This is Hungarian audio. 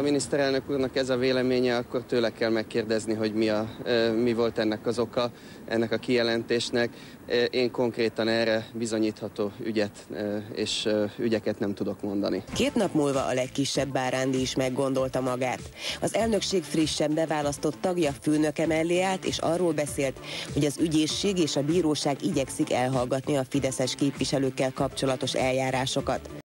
A miniszterelnök úrnak ez a véleménye, akkor tőle kell megkérdezni, hogy mi, a, mi volt ennek az oka, ennek a kijelentésnek. Én konkrétan erre bizonyítható ügyet és ügyeket nem tudok mondani. Két nap múlva a legkisebb Bárándi is meggondolta magát. Az elnökség frissen beválasztott tagja főnöke mellé állt, és arról beszélt, hogy az ügyészség és a bíróság igyekszik elhallgatni a fideszes képviselőkkel kapcsolatos eljárásokat.